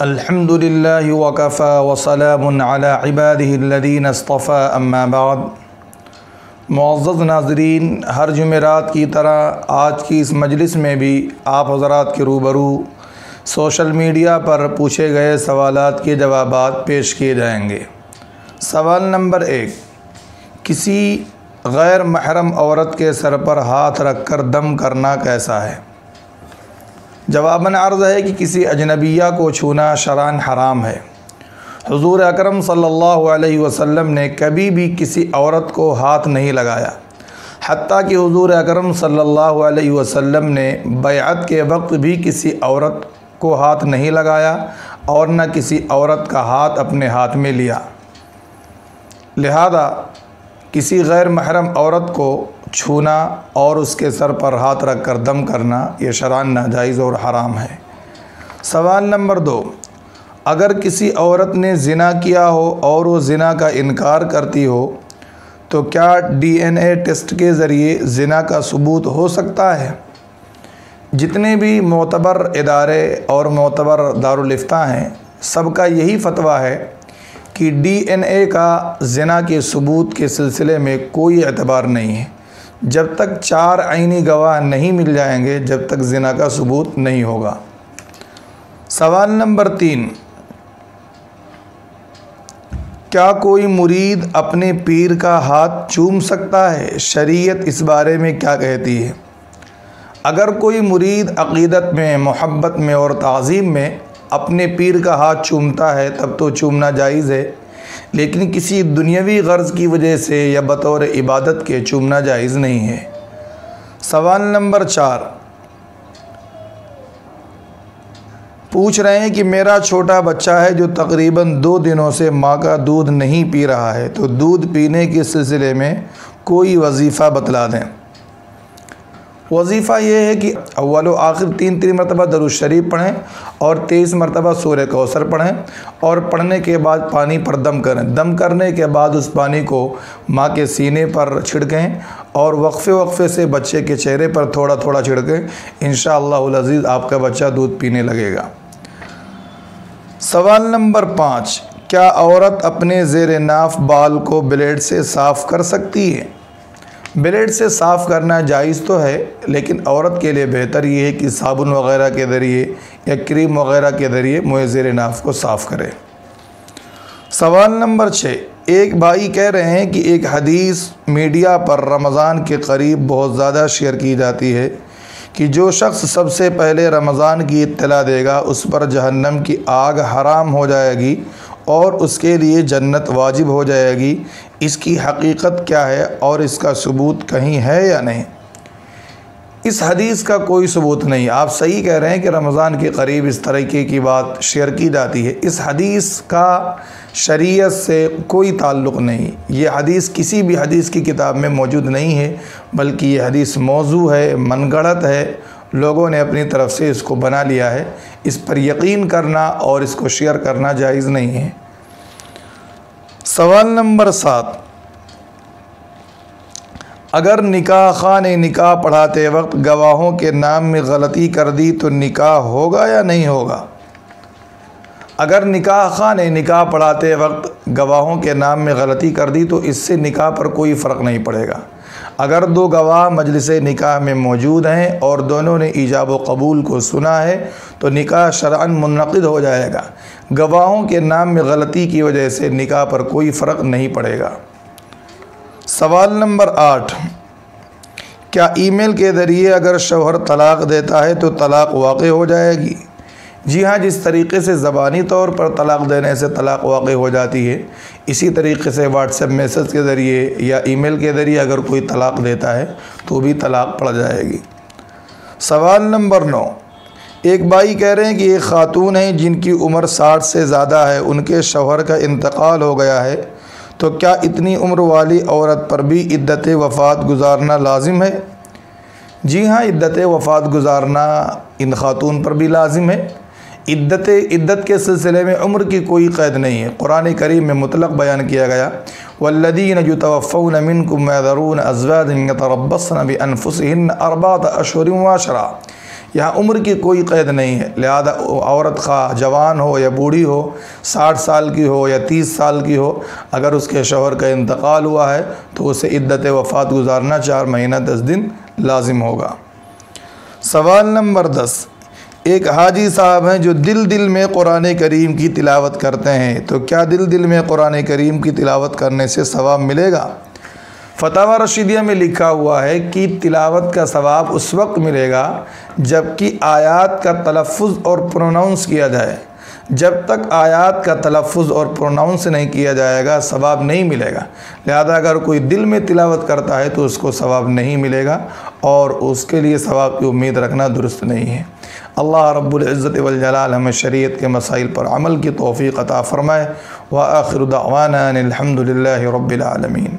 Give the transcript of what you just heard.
अल्हम्दुलिल्लाहि वकफ़ा वसलामुन अला इबादिहिल्लज़ीन अस्तफ़ा अम्मा बाद मुअज़्ज़ज़ नाज़रीन हर जुमेरात की तरह आज की इस मजलिस में भी आप हज़रात के रूबरू सोशल मीडिया पर पूछे गए सवालात के जवाबात पेश किए जाएँगे सवाल नंबर एक किसी गैर महरम औरत के सर पर हाथ रख कर दम करना कैसा है जवाबन अर्ज़ है कि किसी अजनबिया को छूना शरान हराम है। हुजूर अकरम सल्लल्लाहु अलैहि वसल्लम ने कभी भी किसी औरत को हाथ नहीं लगाया। हती कि हुजूर अकरम सल्लल्लाहु अलैहि वसल्लम ने बैत के वक्त भी किसी औरत को हाथ नहीं लगाया और न किसी औरत का हाथ अपने हाथ में लिया। लिहाजा किसी गैर महरम औरत को छूना और उसके सर पर हाथ रख कर दम करना ये शरान नाजायज़ और हराम है। सवाल नंबर दो, अगर किसी औरत ने ज़िना किया हो और वो ज़िना का इनकार करती हो तो क्या डीएनए टेस्ट के ज़रिए ज़िना का सबूत हो सकता है? जितने भी मोतबर इदारे और मोतबर दारुलफ्ता हैं, सबका यही फतवा है कि डीएनए का जना के सबूत के सिलसिले में कोई एतबार नहीं है। जब तक चार आइनी गवाह नहीं मिल जाएँगे, जब तक जिना का सबूत नहीं होगा। सवाल नंबर तीन। क्या कोई मुरीद अपने पीर का हाथ चूम सकता है? शरीयत इस बारे में क्या कहती है? अगर कोई मुरीद अकीदत में, मोहब्बत में और तज़ीम में अपने पीर का हाथ चूमता है, तब तो चूमना जायज़ है। लेकिन किसी दुनियावी गर्ज़ की वजह से या बतौर इबादत के चूमना जायज़ नहीं है। सवाल नंबर चार। पूछ रहे हैं कि मेरा छोटा बच्चा है जो तकरीबन दो दिनों से माँ का दूध नहीं पी रहा है तो दूध पीने के सिलसिले में कोई वजीफ़ा बतला दें। वजीफ़ा ये है कि अव्वल आखिर तीन तीन मरतबा दरुज शरीफ पढ़ें और तेईस मरतबा सूर्य कौसर पढ़ें और पढ़ने के बाद पानी पर दम करें। दम करने के बाद उस पानी को माँ के सीने पर छिड़कें और वक्फ़े वक्फ़े से बच्चे के चेहरे पर थोड़ा थोड़ा छिड़कें। इन अज़ीज़, आपका बच्चा दूध पीने लगेगा। सवाल नंबर पाँच, क्या औरत अपने ज़ेर नाफ बाल को ब्लेड से साफ़ कर सकती है? ब्लेड से साफ़ करना जायज़ तो है, लेकिन औरत के लिए बेहतर ये है कि साबुन वगैरह के ज़रिए या क्रीम वगैरह के ज़रिए मुँह ज़ेर नाफ को साफ़ करें। सवाल नंबर छः, एक भाई कह रहे हैं कि एक हदीस मीडिया पर रमज़ान के करीब बहुत ज़्यादा शेयर की जाती है कि जो शख्स सबसे पहले रमज़ान की इत्तला देगा, उस पर जहन्नम की आग हराम हो जाएगी और उसके लिए जन्नत वाजिब हो जाएगी। इसकी हकीकत क्या है और इसका सबूत कहीं है या नहीं? इस हदीस का कोई सबूत नहीं। आप सही कह रहे हैं कि रमज़ान के करीब इस तरीके की बात शेयर की जाती है। इस हदीस का शरीयत से कोई ताल्लुक़ नहीं। ये हदीस किसी भी हदीस की किताब में मौजूद नहीं है, बल्कि ये हदीस मौजू है, मनगढ़ंत है। लोगों ने अपनी तरफ़ से इसको बना लिया है। इस पर यकीन करना और इसको शेयर करना जायज़ नहीं है। सवाल नंबर सात। अगर निकाह खान निकाह पढ़ाते वक्त गवाहों के नाम में गलती कर दी तो निकाह होगा या नहीं होगा? अगर निकाह खान ने निकाह पढ़ाते वक्त गवाहों के नाम में गलती कर दी तो इससे निकाह पर कोई फ़र्क नहीं पड़ेगा। अगर दो गवाह मजलिस निकाह में मौजूद हैं और दोनों ने ईजाब कबूल को सुना है तो निकाह शरान मुनद हो जाएगा। गवाहों के नाम में गलती की वजह से निकाह पर कोई फ़र्क नहीं पड़ेगा। सवाल नंबर आठ। क्या ईमेल के ज़रिए अगर शोहर तलाक़ देता है तो तलाक़ वाक़ हो जाएगी? जी हाँ जिस तरीके से ज़बानी तौर पर तलाक़ देने से तलाक़ वाक़ हो जाती है, इसी तरीके से व्हाट्सएप मैसेज के ज़रिए या ईमेल के ज़रिए अगर कोई तलाक़ देता है तो भी तलाक़ पड़ जाएगी। सवाल नंबर नौ। एक भाई कह रहे हैं कि एक ख़ातून हैं, जिनकी उम्र साठ से ज़्यादा है, उनके शोहर का इंतकाल हो गया है तो क्या इतनी उम्र वाली औरत पर भी इद्दत वफ़ात गुजारना लाजिम है? जी हाँ इद्दत वफ़ात गुजारना इन ख़ातून पर भी लाजिम है। इद्दत इद्दत के सिलसिले में उम्र की कोई कैद नहीं है। कुरान करीम में मुतलक बयान किया गया, वल्लदीन जो तवफ़न मिनकुम मदरून अजवाद तरबसन अरबात अशर वाशरा। यहाँ उम्र की कोई कैद नहीं है। लिहाजा औरत खा जवान हो या बूढ़ी हो, साठ साल की हो या तीस साल की हो, अगर उसके शोहर का इंतकाल हुआ है तो उसे इद्दत वफ़ात गुजारना चार महीना दस दिन लाजिम होगा। सवाल नंबर दस एक हाजी साहब हैं जो दिल दिल में कुरान करीम की तिलावत करते हैं। तो क्या दिल दिल में कुरान करीम की तिलावत करने से सवाब मिलेगा? फतावा रशीदिया में लिखा हुआ है कि तिलावत का सवाब उस वक्त मिलेगा जबकि आयात का तलफ़ और प्रोनाउंस किया जाए। जब तक आयात का तलफ़ और प्रोनाउंस नहीं किया जाएगा, सवाब नहीं मिलेगा। लिहाजा अगर कोई दिल में तिलावत करता है तो उसको सवाब नहीं मिलेगा और उसके लिए सवाब की उम्मीद रखना दुरुस्त नहीं है। अल्लाह रब्ज़त वजलाल हमें शरीयत के मसाइल पर अमल की तोफ़ी अता फ़रमाए। व आखिर दावाना रबालमीन